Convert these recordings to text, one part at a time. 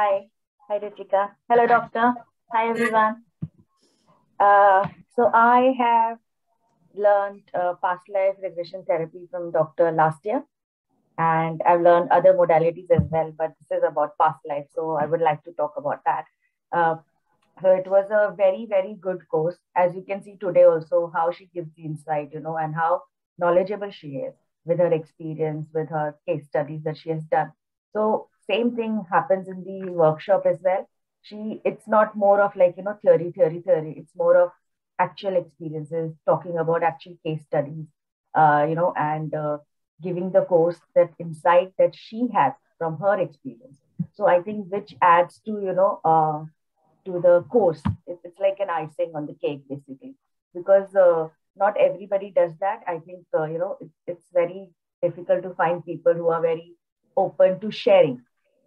Hi. Hi, Ritika. Hello, doctor. Hi, everyone. Uh, so I have learned uh, past life regression therapy from doctor last year. And I've learned other modalities as well, but this is about past life. So I would like to talk about that. Uh, so it was a very, very good course. As you can see today also, how she gives the insight, you know, and how knowledgeable she is with her experience, with her case studies that she has done. So same thing happens in the workshop as well. She, it's not more of like, you know, theory, theory, theory. It's more of actual experiences, talking about actual case studies, uh, you know, and uh, giving the course that insight that she has from her experience. So I think which adds to, you know, uh, to the course. It's like an icing on the cake, basically, because uh, not everybody does that. I think, uh, you know, it, it's very difficult to find people who are very open to sharing.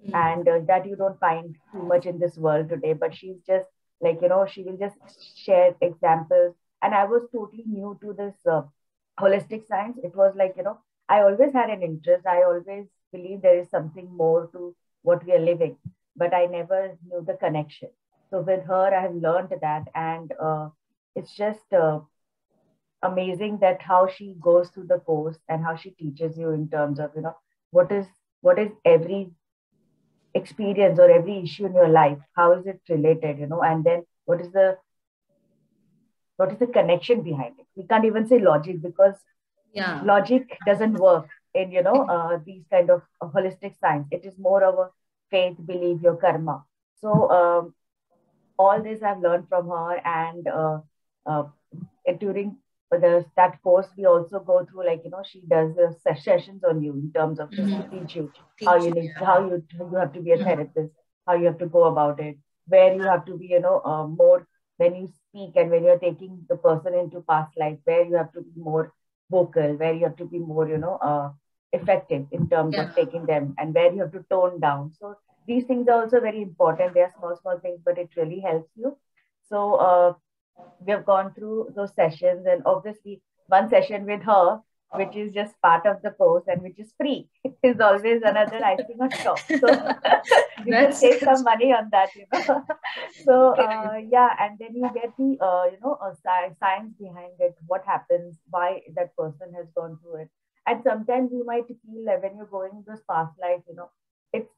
Mm-hmm. And uh, that you don't find too much in this world today. But she's just like, you know, she will just share examples. And I was totally new to this uh, holistic science. It was like, you know, I always had an interest. I always believe there is something more to what we are living, but I never knew the connection. So with her, I have learned that, and uh, it's just uh, amazing that how she goes through the course and how she teaches you in terms of you know what is what is every experience or every issue in your life how is it related you know? And then what is the what is the connection behind it? We can't even say logic because yeah. logic doesn't work in you know uh, these kind of uh, holistic science. It is more of a faith belief your karma. So um, all this i've learned from her and uh, uh, that course we also go through like you know she does the sessions on you in terms of mm-hmm. teach you teach how you need yeah. how you you have to be a mm-hmm. therapist how you have to go about it where you have to be you know uh, more when you speak and when you're taking the person into past life where you have to be more vocal where you have to be more you know uh, effective in terms yeah. of taking them and where you have to tone down so these things are also very important they are small small things but it really helps you so uh, we have gone through those sessions and obviously one session with her which is just part of the course and which is free is always another icing on top. So you can save some money on that you know. So uh, yeah and then you get the uh, you know science behind it what happens why that person has gone through it. And sometimes you might feel like when you're going this past life you know it's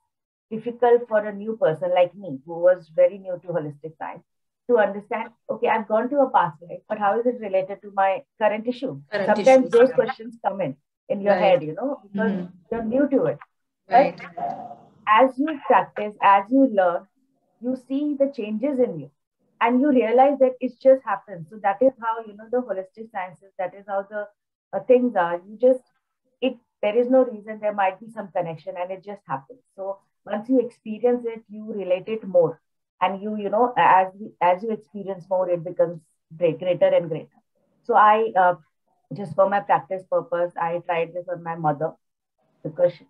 difficult for a new person like me who was very new to holistic science to understand, okay, I've gone to a past life, but how is it related to my current issue? Current Sometimes issues, those yeah. questions come in in your right. head, you know, because mm-hmm. you're new to it. Right. But as you practice, as you learn, you see the changes in you and you realize that it just happens. So that is how, you know, the holistic sciences, that is how the uh, things are. You just, it, there is no reason, there might be some connection and it just happens. So once you experience it, you relate it more and you you know as as you experience more it becomes greater and greater. So i uh, just for my practice purpose i tried this on my mother because she,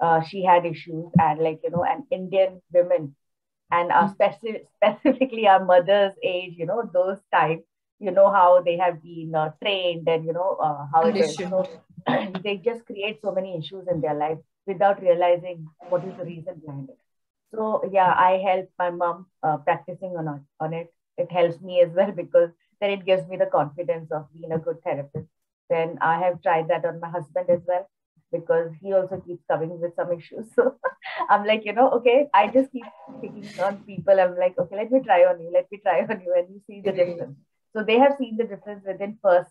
uh, she had issues and like you know an indian women and uh, speci- specifically our mother's age you know those times you know how they have been uh, trained and you know uh, how it is. So they just create so many issues in their life without realizing what is the reason behind it so yeah, I help my mom uh, practicing on on it. It helps me as well because then it gives me the confidence of being a good therapist. Then I have tried that on my husband as well because he also keeps coming with some issues. So I'm like, you know, okay, I just keep picking on people. I'm like, okay, let me try on you, let me try on you, and you see the difference. So they have seen the difference within first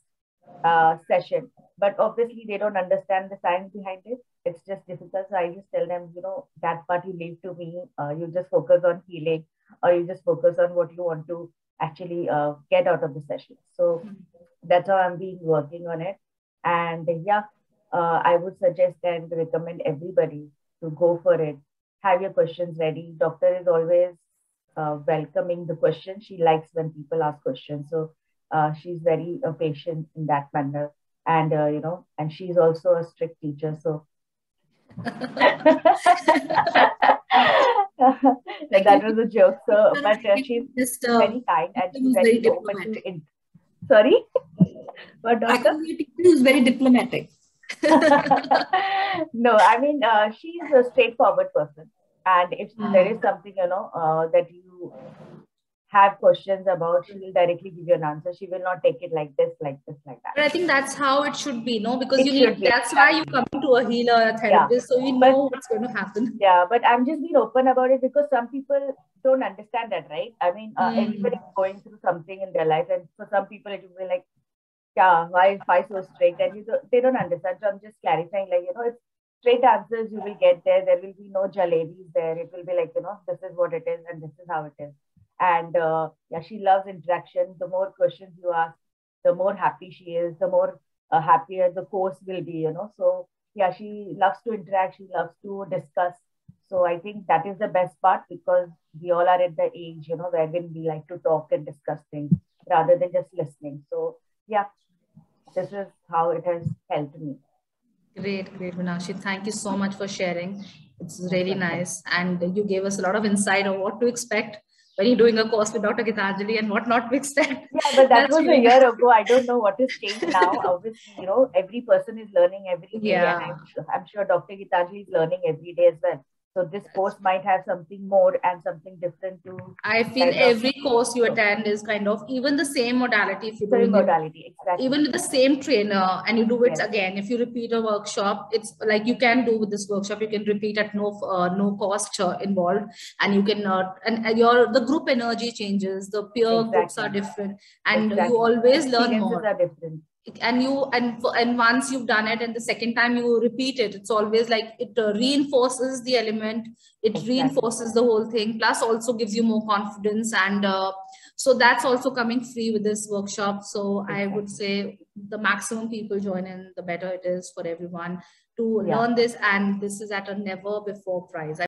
uh, session, but obviously they don't understand the science behind it it's just difficult. So I just tell them, you know, that part you leave to me. Uh, you just focus on healing, or you just focus on what you want to actually uh, get out of the session. So mm-hmm. that's how I'm being working on it. And yeah, uh, I would suggest and recommend everybody to go for it. Have your questions ready. Doctor is always uh, welcoming the questions. She likes when people ask questions. So uh, she's very uh, patient in that manner and uh, you know and she's also a strict teacher so that was a joke. So, but uh, she's just uh, very kind and she's very, very open to it. Sorry, but doctor? She very diplomatic. no, I mean uh, she's a straightforward person, And if mm. there is something, you know, uh, that you have questions about, she will directly give you an answer. She will not take it like this, like this, like that. But I think that's how it should be, no? Because it you need that's why you come to a healer, a therapist, yeah. so you know what's going to happen. Yeah, but I'm just being open about it because some people don't understand that, right? I mean, uh, mm. everybody's going through something in their life, and for some people it will be like, yeah, why is why so strict? And you don't, they don't understand. So I'm just clarifying, like you know, it's straight answers you will get there. There will be no jalebis there. It will be like you know, this is what it is, and this is how it is and uh, yeah she loves interaction. The more questions you ask the more happy she is the more uh, happier the course will be you know. So yeah she loves to interact. She loves to discuss. So i think that is the best part because we all are at the age you know wherein we like to talk and discuss things rather than just listening. So yeah this is how it has helped me. Great great Meenakshi. thank you so much for sharing. It's really nice. And you gave us a lot of insight on what to expect when you're doing a course with Dr. Geetanjali and what not to expect. Yeah, but that was a year ago. I don't know what has changed now. Obviously, you know, every person is learning every day. Yeah. And I'm sure, I'm sure Dr. Geetanjali is learning every day as well. So this course might have something more and something different to. I feel every of, course you attend is kind of even the same modality. If you same modality, it, exactly. Even with the same trainer, and you do it yes. again. If you repeat a workshop, it's like you can do with this workshop. You can repeat at no uh, no cost uh, involved, and you can uh, and your the group energy changes. The peer exactly. groups are different, and exactly. you always learn more. Are different and you and and once you've done it and the second time you repeat it it's always like it uh, reinforces the element it exactly. reinforces the whole thing plus also gives you more confidence and uh, so that's also coming free with this workshop so exactly. i would say the maximum people join in the better it is for everyone to yeah. learn this and this is at a never before price